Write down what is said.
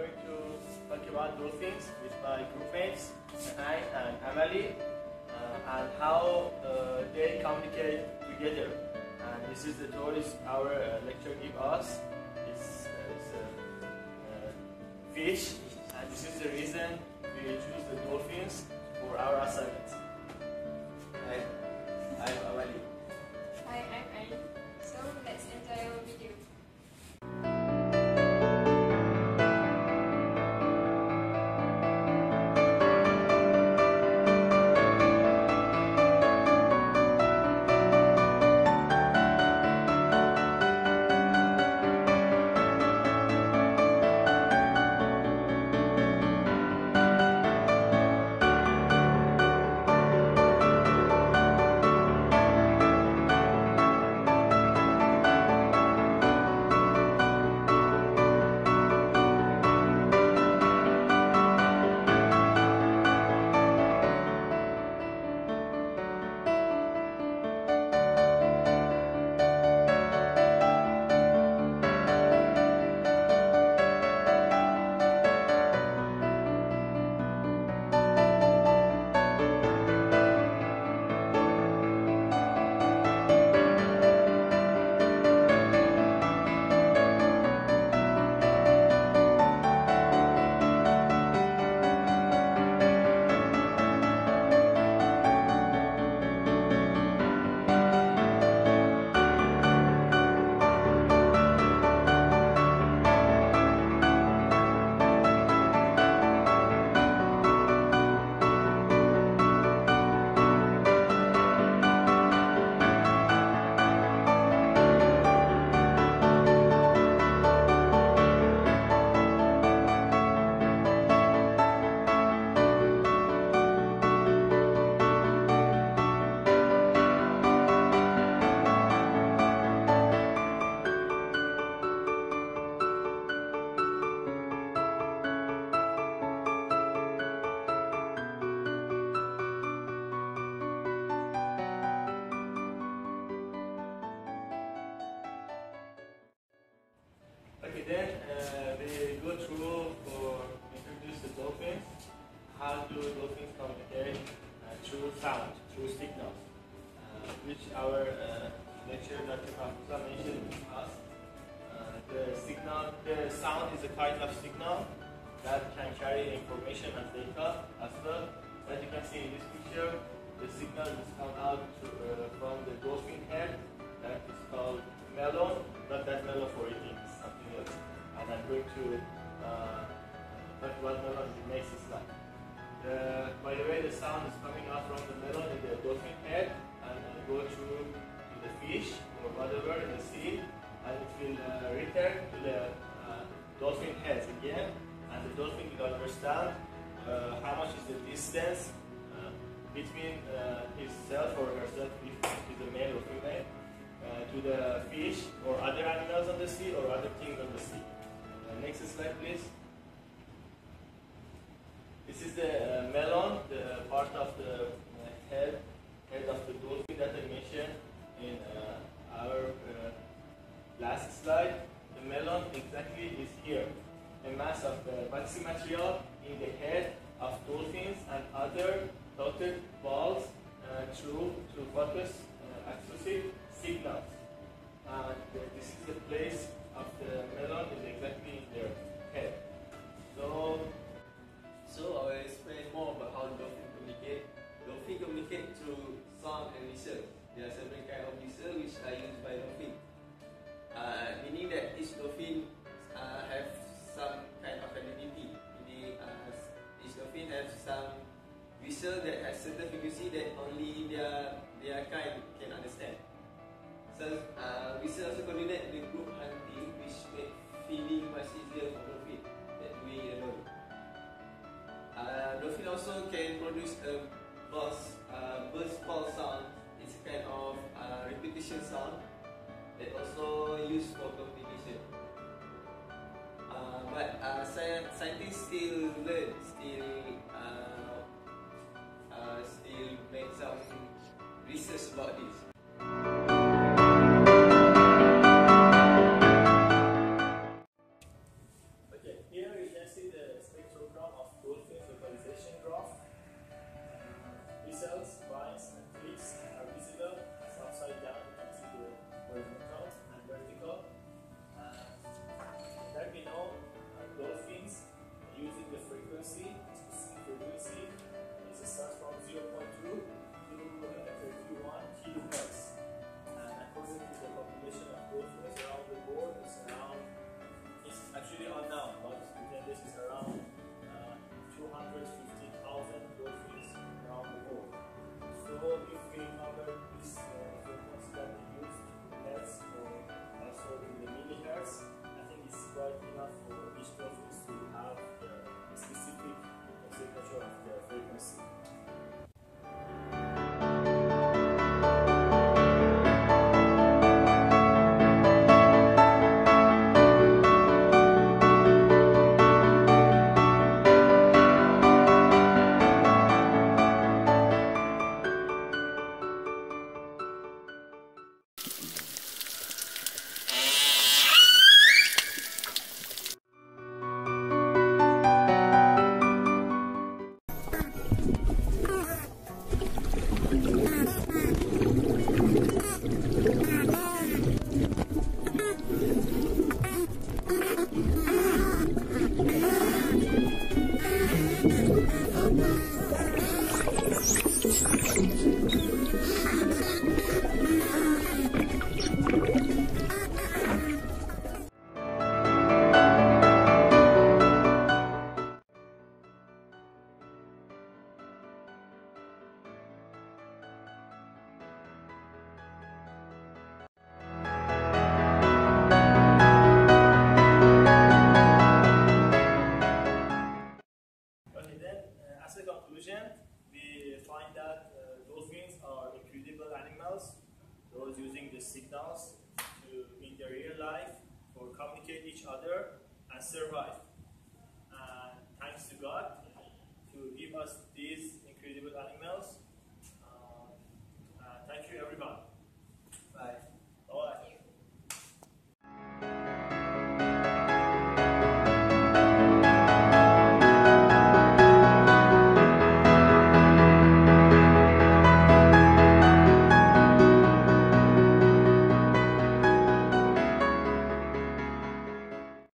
going to talk about dolphins with my groupmates, Nahai and Amali, uh, and how uh, they communicate together. And this is the toys our uh, lecture give us. It's, uh, it's a uh, fish, then uh, we go through for introduce the dolphins. How do dolphins communicate uh, through sound, through signals, uh, which our uh, lecturer Dr. Mahfouza mentioned to us. Uh, the signal, the sound is a kind of signal that can carry information as data as well. As you can see in this picture, the signal is come out to, uh, from the dolphin head that is called melon, not that melon for eating, going to uh, talk melon in the next slide. The, by the way, the sound is coming out from the melon in the dolphin head and uh, go through to the fish or whatever in the sea and it will uh, return to the uh, dolphin head again and the dolphin will understand uh, how much is the distance uh, between uh, himself or herself if it is a male or female uh, to the fish or other animals on the sea or other things on the sea. Uh, slide please. This is the uh, melon, the part of the uh, head, head of the dolphin that I mentioned in uh, our uh, last slide. The melon exactly is here. A mass of the waxy material in the head of dolphins and other toothed whales uh, through to focus uh, exclusive signals. And uh, this is the place of the melon feeding much easier for dolphin doing it alone. Uh, dolphin also can produce a burst, uh, burst pulse sound. It's a kind of uh, repetition sound that also used for communication. Uh, but uh, sci- scientists still learn, still uh, uh, still make some research about this. This is around uh, 250,000 dolphins around the world. So if we cover this uh, that we use to hertz or also in the millihertz, I think it's quite enough for each dolphin to have the specific signature of the frequency. Okay, Uh, other and survive. And uh, thanks to God to give us these incredible animals